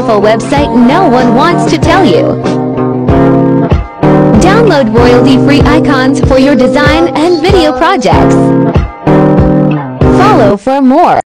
powerful website no one wants to tell you. Download royalty-free icons for your design and video projects. Follow for more.